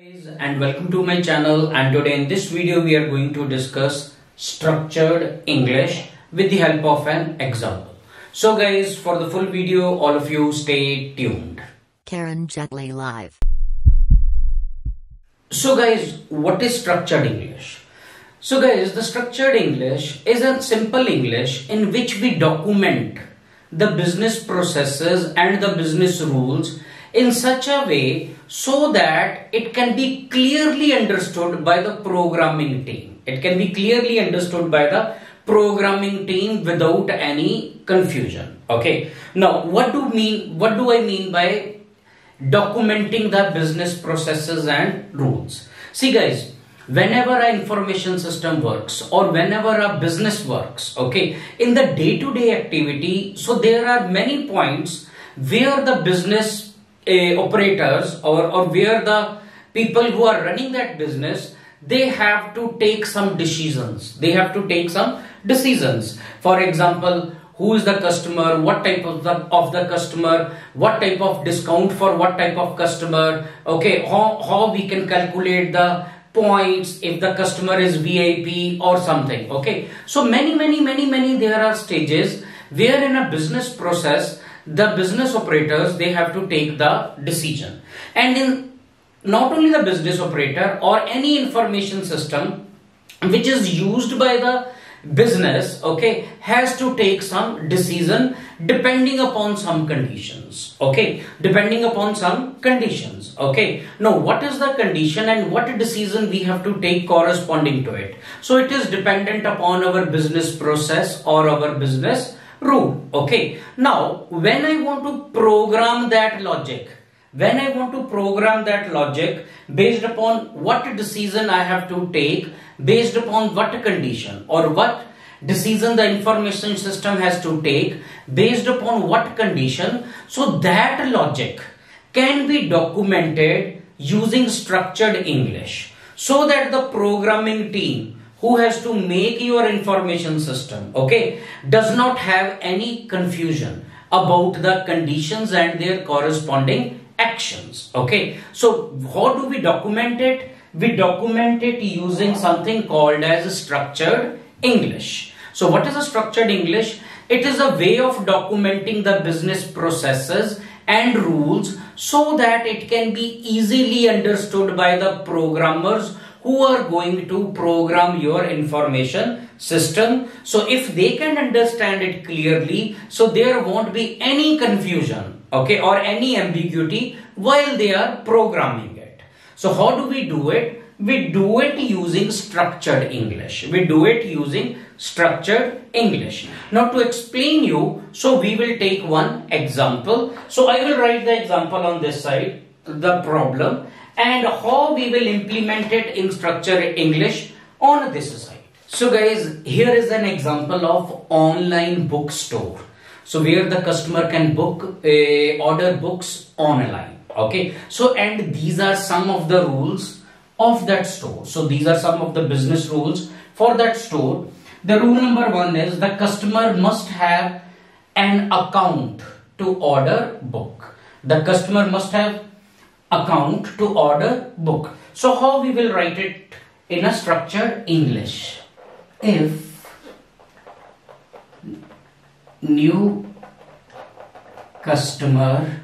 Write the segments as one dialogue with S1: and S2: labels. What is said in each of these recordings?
S1: guys and welcome to my channel and today in this video we are going to discuss structured English with the help of an example. So guys for the full video all of you stay tuned.
S2: Karan Jetli Live.
S1: So guys what is structured English? So guys the structured English is a simple English in which we document the business processes and the business rules in such a way so that it can be clearly understood by the programming team. It can be clearly understood by the programming team without any confusion. Okay. Now, what do mean? What do I mean by documenting the business processes and rules? See, guys. Whenever an information system works or whenever a business works, okay, in the day to day activity, so there are many points where the business uh, operators or, or where the people who are running that business they have to take some decisions. They have to take some decisions. For example who is the customer what type of the of the customer what type of discount for what type of customer okay how, how we can calculate the points if the customer is vip or something okay. So many many many many there are stages where in a business process the business operators they have to take the decision. And in not only the business operator or any information system which is used by the business okay has to take some decision depending upon some conditions okay? Depending upon some conditions okay? Now what is the condition and what decision we have to take corresponding to it? So it is dependent upon our business process or our business rule. Okay. Now, when I want to program that logic, when I want to program that logic based upon what decision I have to take, based upon what condition or what decision the information system has to take, based upon what condition, so that logic can be documented using structured English so that the programming team who has to make your information system okay does not have any confusion about the conditions and their corresponding actions okay. So how do we document it? We document it using something called as structured english. So what is a structured english? It is a way of documenting the business processes and rules so that it can be easily understood by the programmers who are going to program your information system. So if they can understand it clearly, so there won't be any confusion, okay, or any ambiguity while they are programming it. So how do we do it? We do it using structured English. We do it using structured English. Now to explain you, so we will take one example. So I will write the example on this side, the problem and how we will implement it in structure English on this side. So guys, here is an example of online bookstore. So where the customer can book, uh, order books online. Okay. So and these are some of the rules of that store. So these are some of the business rules for that store. The rule number one is the customer must have an account to order book. The customer must have account to order book. So how we will write it in a structured English? If new customer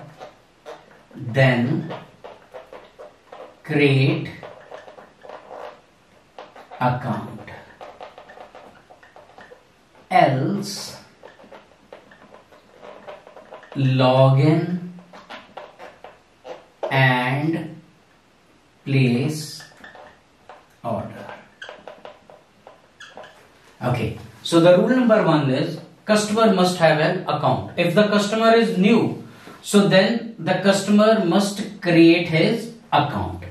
S1: then create account else login and place order. Okay, so the rule number one is customer must have an account. If the customer is new, so then the customer must create his account.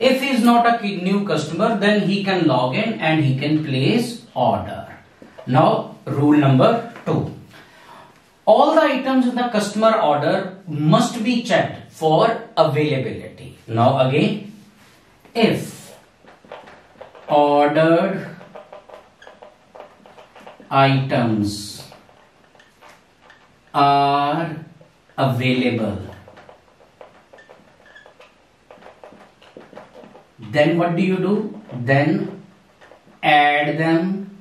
S1: If he is not a new customer, then he can log in and he can place order. Now, rule number two. All the items in the customer order must be checked for availability. Now again, if ordered items are available then what do you do? Then add them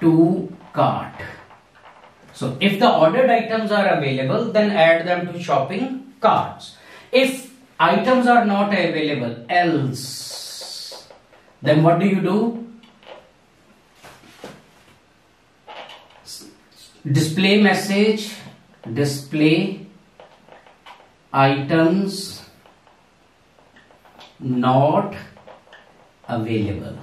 S1: to cart. So if the ordered items are available, then add them to shopping carts. If items are not available, else, then what do you do? Display message, display items not available.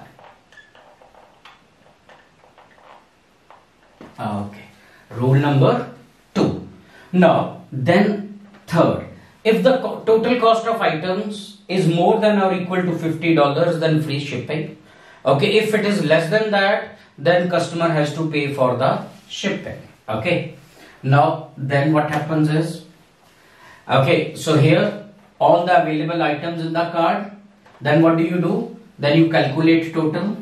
S1: Okay. Rule number two. Now, then third, if the co total cost of items is more than or equal to $50, then free shipping. Okay, if it is less than that, then customer has to pay for the shipping. Okay. Now, then what happens is, okay, so here all the available items in the card, then what do you do? Then you calculate total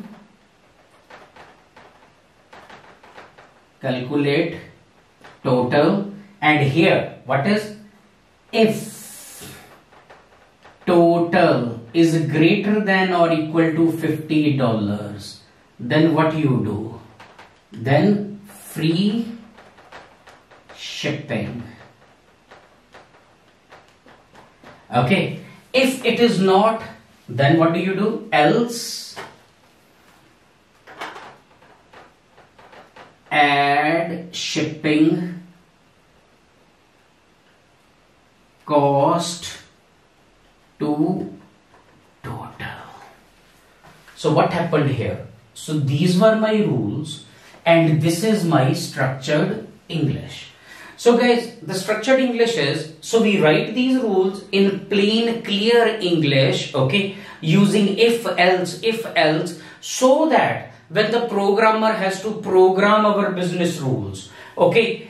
S1: calculate total and here what is? If total is greater than or equal to $50 then what you do? Then free shipping. Okay. If it is not then what do you do? Else add shipping cost to total. So what happened here? So these were my rules and this is my structured English. So guys, the structured English is, so we write these rules in plain clear English, okay, using if else, if else, so that when the programmer has to program our business rules okay?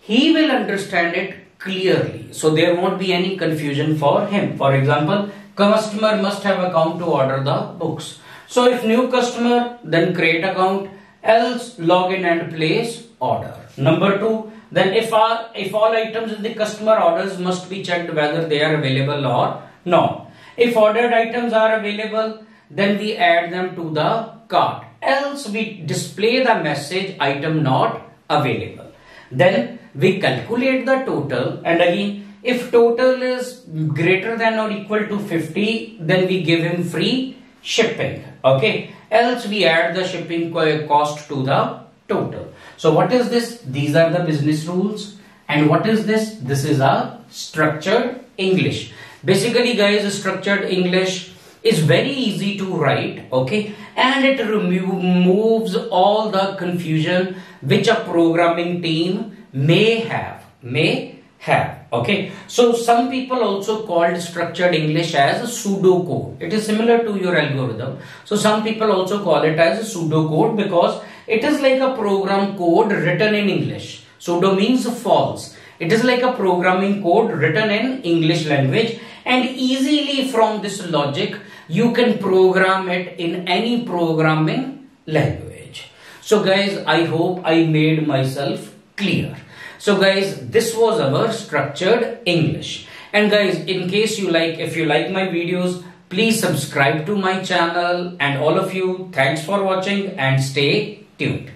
S1: He will understand it clearly. So there won't be any confusion for him. For example customer must have account to order the books. So if new customer then create account else login and place order. Number two then if all if all items in the customer orders must be checked whether they are available or not. If ordered items are available then we add them to the cart else we display the message item not available. Then we calculate the total and again if total is greater than or equal to 50 then we give him free shipping okay else we add the shipping cost to the total. So what is this? These are the business rules and what is this? This is a structured English. Basically guys structured English is very easy to write okay? And it removes all the confusion which a programming team may have may have okay? So some people also called structured english as pseudocode it is similar to your algorithm. So some people also call it as pseudocode because it is like a program code written in english. Pseudo means false. It is like a programming code written in english language. And easily from this logic you can program it in any programming language. So guys, I hope I made myself clear. So guys, this was our structured English. And guys, in case you like, if you like my videos, please subscribe to my channel and all of you, thanks for watching and stay tuned.